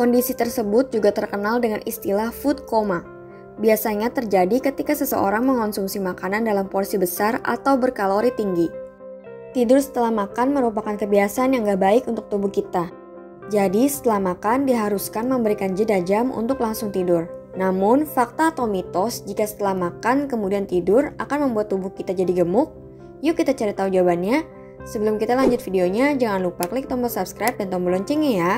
Kondisi tersebut juga terkenal dengan istilah food coma. Biasanya terjadi ketika seseorang mengonsumsi makanan dalam porsi besar atau berkalori tinggi. Tidur setelah makan merupakan kebiasaan yang gak baik untuk tubuh kita. Jadi setelah makan diharuskan memberikan jeda jam untuk langsung tidur. Namun, fakta atau mitos jika setelah makan kemudian tidur akan membuat tubuh kita jadi gemuk? Yuk kita cari tahu jawabannya. Sebelum kita lanjut videonya, jangan lupa klik tombol subscribe dan tombol loncengnya ya.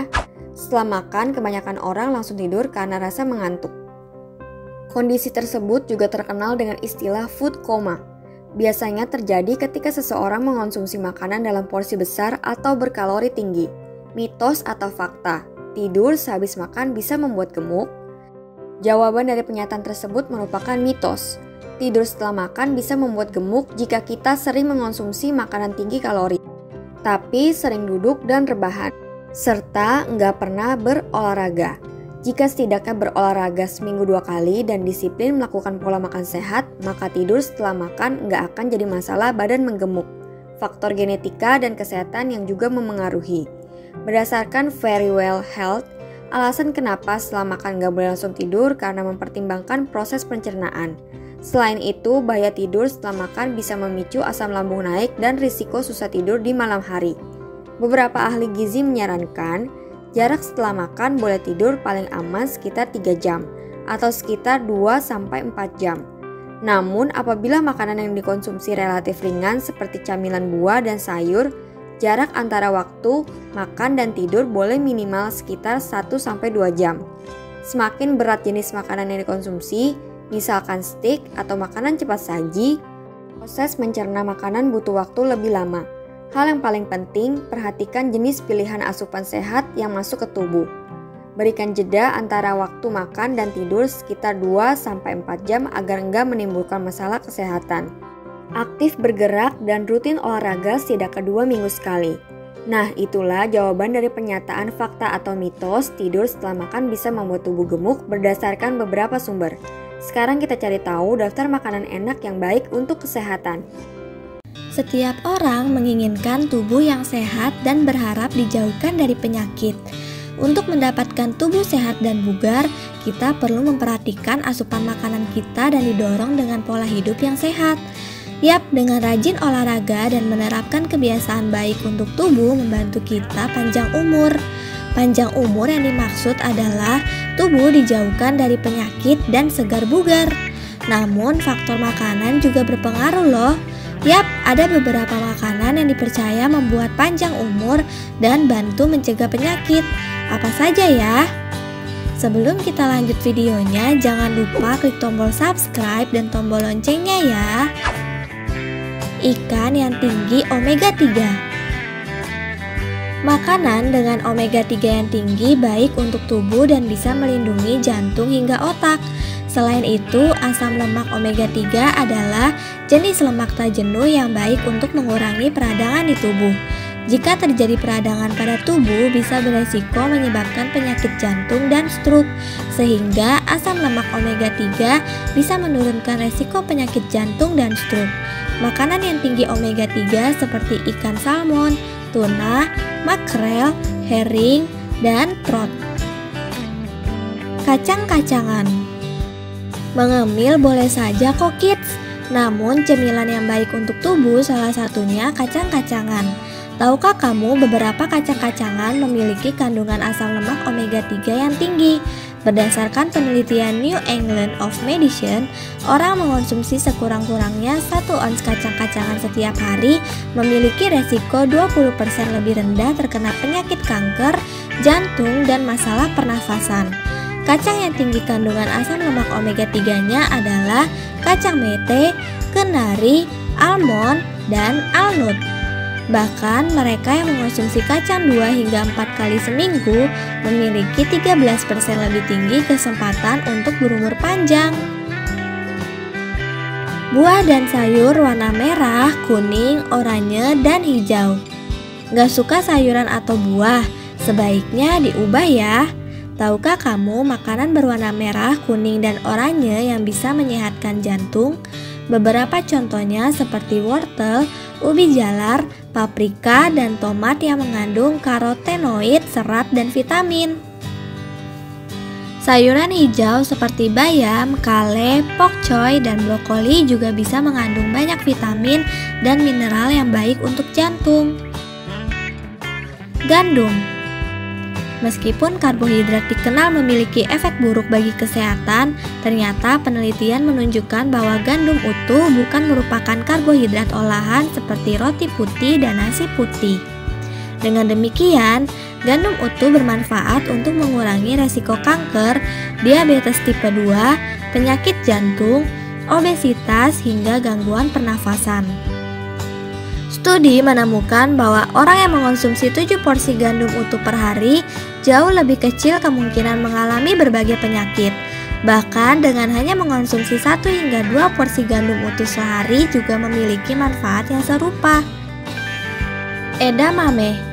Setelah makan, kebanyakan orang langsung tidur karena rasa mengantuk. Kondisi tersebut juga terkenal dengan istilah food coma. Biasanya terjadi ketika seseorang mengonsumsi makanan dalam porsi besar atau berkalori tinggi. Mitos atau fakta, tidur sehabis makan bisa membuat gemuk? Jawaban dari pernyataan tersebut merupakan mitos. Tidur setelah makan bisa membuat gemuk jika kita sering mengonsumsi makanan tinggi kalori, tapi sering duduk dan rebahan serta nggak pernah berolahraga. Jika setidaknya berolahraga seminggu dua kali dan disiplin melakukan pola makan sehat, maka tidur setelah makan nggak akan jadi masalah badan menggemuk. Faktor genetika dan kesehatan yang juga memengaruhi. Berdasarkan Very Well Health, alasan kenapa setelah makan nggak boleh langsung tidur karena mempertimbangkan proses pencernaan. Selain itu, bahaya tidur setelah makan bisa memicu asam lambung naik dan risiko susah tidur di malam hari. Beberapa ahli gizi menyarankan jarak setelah makan boleh tidur paling aman sekitar 3 jam atau sekitar 2-4 jam. Namun apabila makanan yang dikonsumsi relatif ringan seperti camilan buah dan sayur, jarak antara waktu makan dan tidur boleh minimal sekitar 1-2 jam. Semakin berat jenis makanan yang dikonsumsi, misalkan steak atau makanan cepat saji, proses mencerna makanan butuh waktu lebih lama. Hal yang paling penting, perhatikan jenis pilihan asupan sehat yang masuk ke tubuh. Berikan jeda antara waktu makan dan tidur sekitar 2-4 jam agar enggak menimbulkan masalah kesehatan. Aktif bergerak dan rutin olahraga setidaknya dua minggu sekali. Nah, itulah jawaban dari pernyataan fakta atau mitos tidur setelah makan bisa membuat tubuh gemuk berdasarkan beberapa sumber. Sekarang kita cari tahu daftar makanan enak yang baik untuk kesehatan. Setiap orang menginginkan tubuh yang sehat dan berharap dijauhkan dari penyakit. Untuk mendapatkan tubuh sehat dan bugar, kita perlu memperhatikan asupan makanan kita dan didorong dengan pola hidup yang sehat. Yap, dengan rajin olahraga dan menerapkan kebiasaan baik untuk tubuh membantu kita panjang umur. Panjang umur yang dimaksud adalah tubuh dijauhkan dari penyakit dan segar bugar. Namun, faktor makanan juga berpengaruh loh. Yap, ada beberapa makanan yang dipercaya membuat panjang umur dan bantu mencegah penyakit. Apa saja ya? Sebelum kita lanjut videonya, jangan lupa klik tombol subscribe dan tombol loncengnya ya. Ikan yang tinggi omega 3 Makanan dengan omega 3 yang tinggi baik untuk tubuh dan bisa melindungi jantung hingga otak. Selain itu, asam lemak omega 3 adalah jenis lemak tak jenuh yang baik untuk mengurangi peradangan di tubuh. Jika terjadi peradangan pada tubuh bisa beresiko menyebabkan penyakit jantung dan stroke, sehingga asam lemak omega 3 bisa menurunkan resiko penyakit jantung dan stroke. Makanan yang tinggi omega 3 seperti ikan salmon, tuna, makrel, herring, dan trout. Kacang-kacangan Mengemil boleh saja kok kids, namun cemilan yang baik untuk tubuh salah satunya kacang-kacangan. Tahukah kamu beberapa kacang-kacangan memiliki kandungan asam lemak omega 3 yang tinggi? Berdasarkan penelitian New England of Medicine, orang mengonsumsi sekurang-kurangnya 1 ons kacang-kacangan setiap hari memiliki resiko 20% lebih rendah terkena penyakit kanker, jantung, dan masalah pernafasan. Kacang yang tinggi kandungan asam lemak omega 3-nya adalah kacang mete, kenari, almond, dan alnut. Bahkan mereka yang mengonsumsi kacang 2 hingga 4 kali seminggu memiliki 13% lebih tinggi kesempatan untuk berumur panjang. Buah dan sayur warna merah, kuning, oranye, dan hijau. Gak suka sayuran atau buah? Sebaiknya diubah ya. Tahukah kamu makanan berwarna merah, kuning, dan oranye yang bisa menyehatkan jantung? Beberapa contohnya seperti wortel, ubi jalar, paprika, dan tomat yang mengandung karotenoid, serat, dan vitamin. Sayuran hijau seperti bayam, kale, pokcoy, dan brokoli juga bisa mengandung banyak vitamin dan mineral yang baik untuk jantung. Gandum Meskipun karbohidrat dikenal memiliki efek buruk bagi kesehatan, ternyata penelitian menunjukkan bahwa gandum utuh bukan merupakan karbohidrat olahan seperti roti putih dan nasi putih. Dengan demikian, Gandum utuh bermanfaat untuk mengurangi resiko kanker, diabetes tipe 2, penyakit jantung, obesitas, hingga gangguan pernafasan. Studi menemukan bahwa orang yang mengonsumsi 7 porsi gandum utuh per hari jauh lebih kecil kemungkinan mengalami berbagai penyakit. Bahkan dengan hanya mengonsumsi 1 hingga 2 porsi gandum utuh sehari juga memiliki manfaat yang serupa. Edamame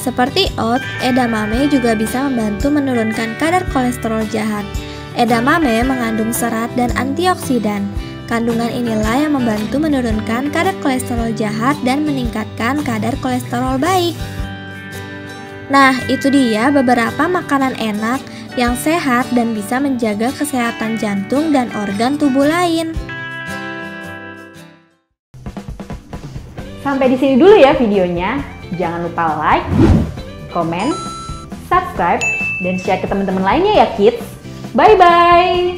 seperti oat, edamame juga bisa membantu menurunkan kadar kolesterol jahat. Edamame mengandung serat dan antioksidan. Kandungan inilah yang membantu menurunkan kadar kolesterol jahat dan meningkatkan kadar kolesterol baik. Nah, itu dia beberapa makanan enak yang sehat dan bisa menjaga kesehatan jantung dan organ tubuh lain. Sampai di sini dulu ya videonya. Jangan lupa like, komen, subscribe, dan share ke teman-teman lainnya ya kids. Bye-bye!